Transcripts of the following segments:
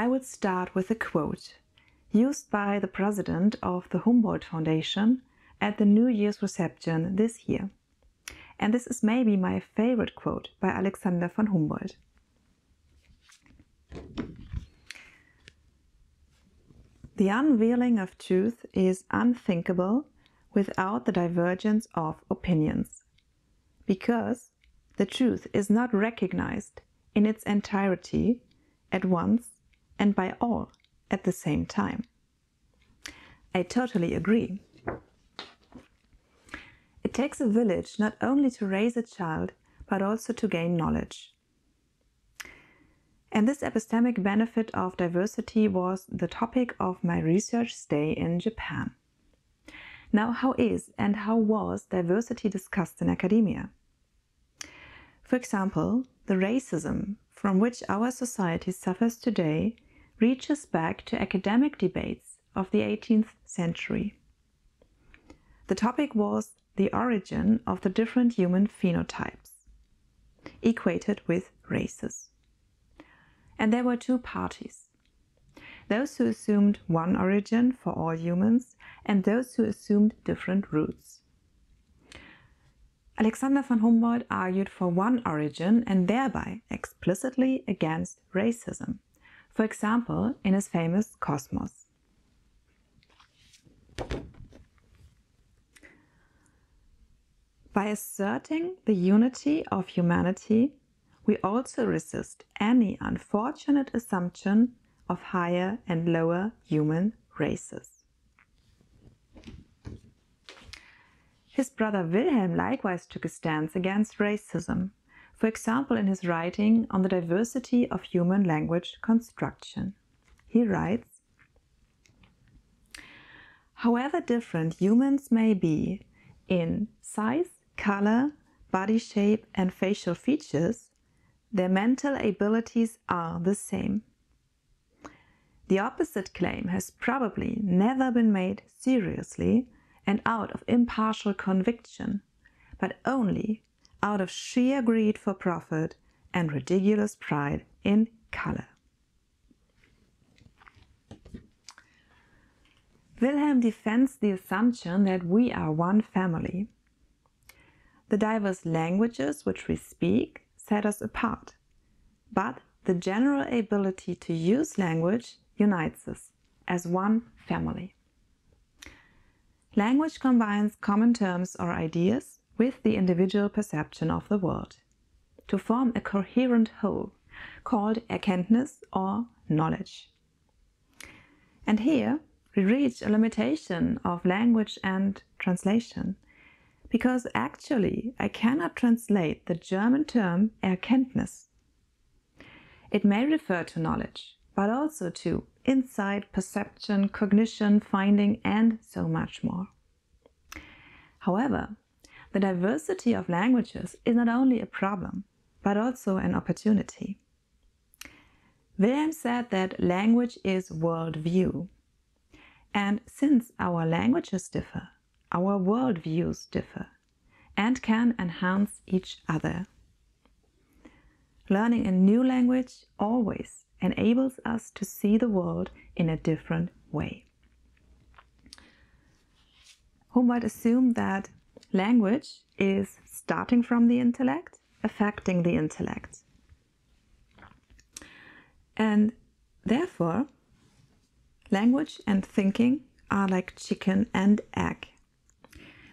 I would start with a quote used by the president of the Humboldt Foundation at the New Year's reception this year. And this is maybe my favorite quote by Alexander von Humboldt. The unveiling of truth is unthinkable without the divergence of opinions, because the truth is not recognized in its entirety at once and by all at the same time. I totally agree. It takes a village not only to raise a child, but also to gain knowledge. And this epistemic benefit of diversity was the topic of my research stay in Japan. Now, how is and how was diversity discussed in academia? For example, the racism from which our society suffers today reaches back to academic debates of the 18th century. The topic was the origin of the different human phenotypes, equated with races. And there were two parties those who assumed one origin for all humans and those who assumed different roots. Alexander von Humboldt argued for one origin and thereby explicitly against racism, for example, in his famous Cosmos. By asserting the unity of humanity, we also resist any unfortunate assumption of higher and lower human races. His brother Wilhelm likewise took a stance against racism, for example in his writing on the diversity of human language construction. He writes, However different humans may be in size, color, body shape and facial features, their mental abilities are the same. The opposite claim has probably never been made seriously and out of impartial conviction, but only out of sheer greed for profit and ridiculous pride in color. Wilhelm defends the assumption that we are one family. The diverse languages which we speak set us apart, but the general ability to use language unites us as one family. Language combines common terms or ideas with the individual perception of the world to form a coherent whole called Erkenntnis or knowledge. And here we reach a limitation of language and translation because actually I cannot translate the German term Erkenntnis. It may refer to knowledge, but also to insight, perception, cognition, finding, and so much more. However, the diversity of languages is not only a problem, but also an opportunity. Wilhelm said that language is worldview. And since our languages differ, our worldviews differ and can enhance each other. Learning a new language always enables us to see the world in a different way. Humboldt assumed that language is starting from the intellect, affecting the intellect. And therefore, language and thinking are like chicken and egg.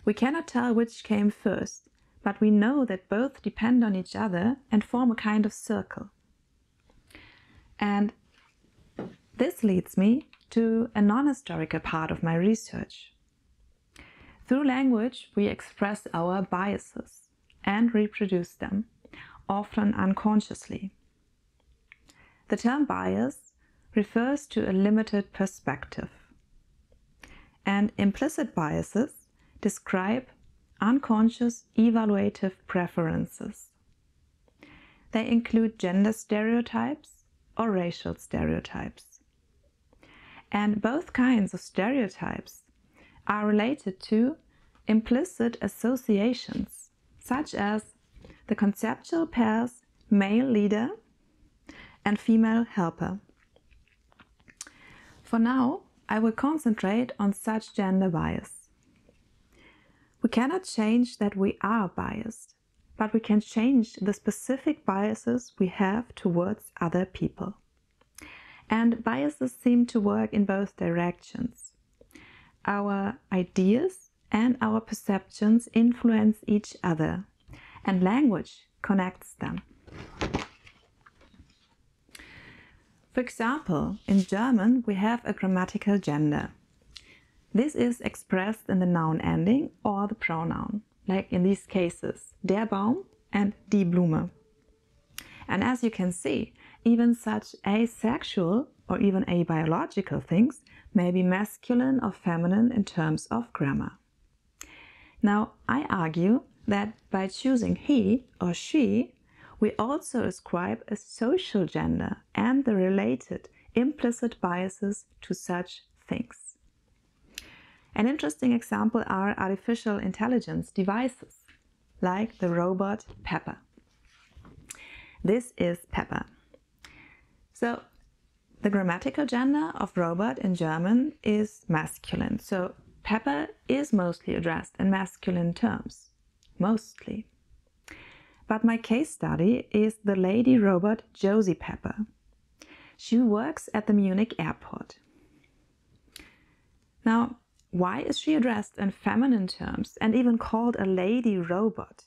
We cannot tell which came first, but we know that both depend on each other and form a kind of circle. And this leads me to a non-historical part of my research. Through language, we express our biases and reproduce them, often unconsciously. The term bias refers to a limited perspective. And implicit biases describe unconscious evaluative preferences. They include gender stereotypes, or racial stereotypes. And both kinds of stereotypes are related to implicit associations, such as the conceptual pairs male leader and female helper. For now, I will concentrate on such gender bias. We cannot change that we are biased, but we can change the specific biases we have towards other people. And biases seem to work in both directions. Our ideas and our perceptions influence each other, and language connects them. For example, in German we have a grammatical gender. This is expressed in the noun ending or the pronoun, like in these cases, der Baum and die Blume. And as you can see, even such asexual or even abiological things may be masculine or feminine in terms of grammar. Now, I argue that by choosing he or she, we also ascribe a social gender and the related implicit biases to such things. An interesting example are artificial intelligence devices, like the robot Pepper. This is Pepper. So the grammatical gender of robot in German is masculine. So Pepper is mostly addressed in masculine terms. Mostly. But my case study is the lady robot Josie Pepper. She works at the Munich airport. Now, why is she addressed in feminine terms and even called a lady robot?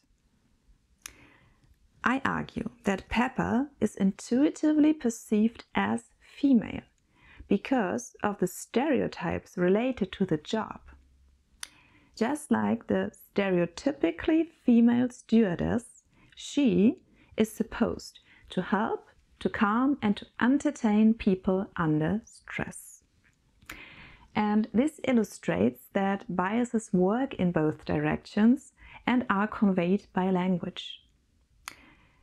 I argue that Pepper is intuitively perceived as female because of the stereotypes related to the job. Just like the stereotypically female stewardess, she is supposed to help, to calm, and to entertain people under stress. And this illustrates that biases work in both directions and are conveyed by language.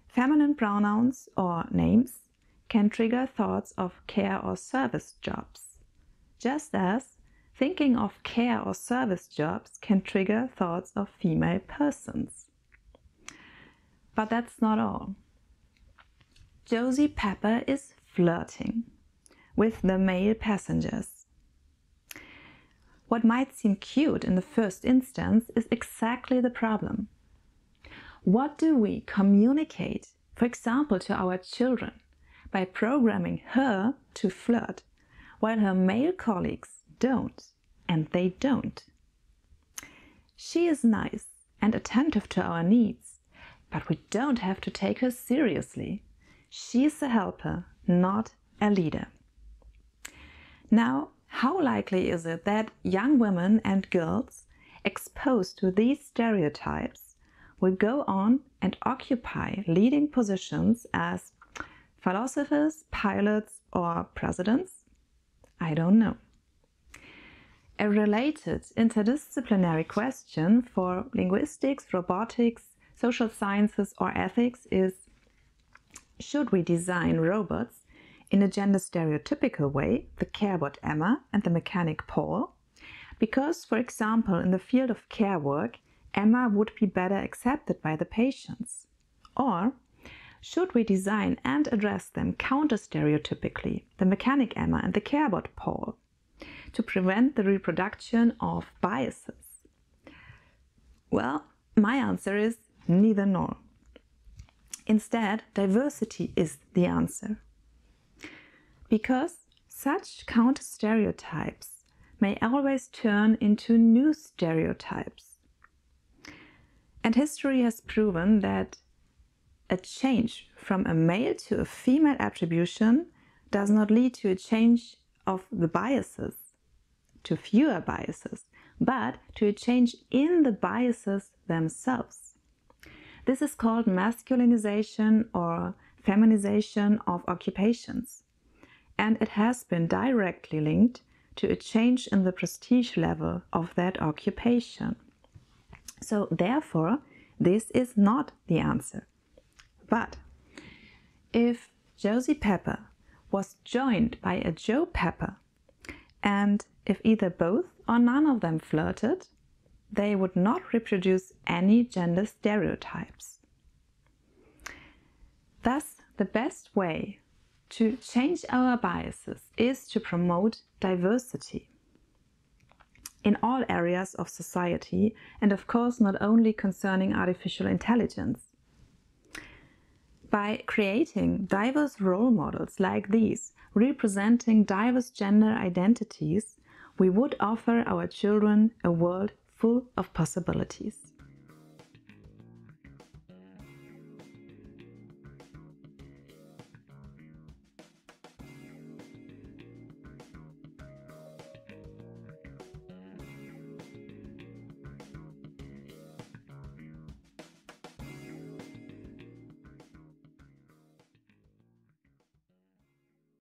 Feminine pronouns or names can trigger thoughts of care or service jobs, just as thinking of care or service jobs can trigger thoughts of female persons. But that's not all. Josie Pepper is flirting with the male passengers. What might seem cute in the first instance is exactly the problem. What do we communicate, for example, to our children by programming her to flirt, while her male colleagues don't, and they don't. She is nice and attentive to our needs, but we don't have to take her seriously. She's a helper, not a leader. Now, how likely is it that young women and girls exposed to these stereotypes will go on and occupy leading positions as Philosophers, pilots, or presidents? I don't know. A related interdisciplinary question for linguistics, robotics, social sciences, or ethics is should we design robots in a gender stereotypical way, the carebot Emma and the mechanic Paul? Because, for example, in the field of care work, Emma would be better accepted by the patients. Or should we design and address them counter-stereotypically, the mechanic Emma and the carebot Paul, to prevent the reproduction of biases? Well, my answer is neither nor. Instead, diversity is the answer. Because such counter stereotypes may always turn into new stereotypes. And history has proven that a change from a male to a female attribution does not lead to a change of the biases, to fewer biases, but to a change in the biases themselves. This is called masculinization or feminization of occupations, and it has been directly linked to a change in the prestige level of that occupation. So, therefore, this is not the answer. But if Josie Pepper was joined by a Joe Pepper, and if either both or none of them flirted, they would not reproduce any gender stereotypes. Thus, the best way To change our biases is to promote diversity in all areas of society and of course not only concerning artificial intelligence. By creating diverse role models like these, representing diverse gender identities, we would offer our children a world full of possibilities.